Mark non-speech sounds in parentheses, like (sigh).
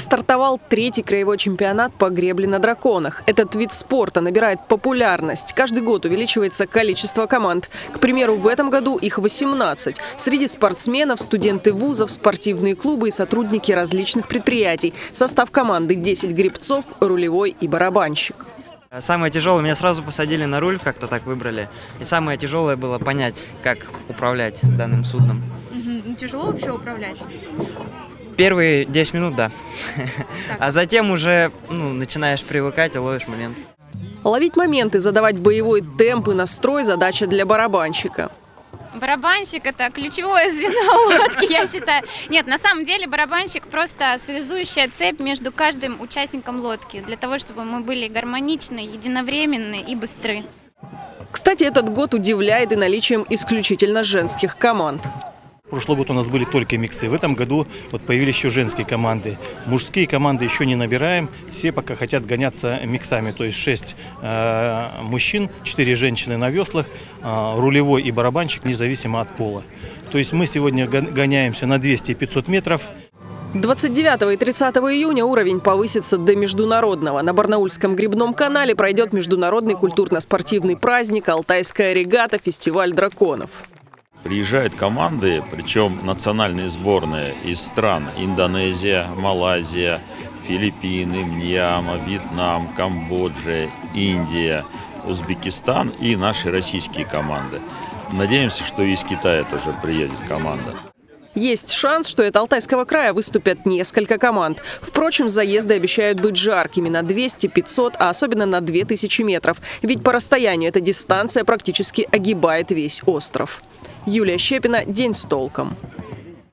Так стартовал третий краевой чемпионат по гребле на драконах. Этот вид спорта набирает популярность. Каждый год увеличивается количество команд. К примеру, в этом году их 18. Среди спортсменов, студенты вузов, спортивные клубы и сотрудники различных предприятий. Состав команды 10 гребцов, рулевой и барабанщик. Самое тяжелое, меня сразу посадили на руль, как-то так выбрали. И самое тяжелое было понять, как управлять данным судном. Мгм. Тяжело вообще управлять? Первые 10 минут, да. А затем уже ну, начинаешь привыкать и ловишь момент. Ловить моменты, задавать боевой темп и настрой – задача для барабанщика. Барабанщик это ключевое звено (laughs) лодки, я считаю. Нет, на самом деле барабанщик просто связующая цепь между каждым участником лодки, для того, чтобы мы были гармоничны, единовременны и быстры. Кстати, этот год удивляет и наличием исключительно женских команд. Прошлый год у нас были только миксы. В этом году вот появились еще женские команды. Мужские команды еще не набираем. Все пока хотят гоняться миксами. То есть 6 э, мужчин, 4 женщины на веслах, э, рулевой и барабанщик, независимо от пола. То есть мы сегодня гон- гоняемся на 200 и 500 метров. 29 и 30 июня уровень повысится до международного. На Барнаульском грибном канале пройдет международный культурно-спортивный праздник «Алтайская регата. Фестиваль драконов». Приезжают команды, причем национальные сборные из стран Индонезия, Малайзия, Филиппины, Мьяма, Вьетнам, Камбоджа, Индия, Узбекистан и наши российские команды. Надеемся, что из Китая тоже приедет команда. Есть шанс, что от Алтайского края выступят несколько команд. Впрочем, заезды обещают быть жаркими на 200, 500, а особенно на 2000 метров. Ведь по расстоянию эта дистанция практически огибает весь остров. Юлия Щепина. День с толком.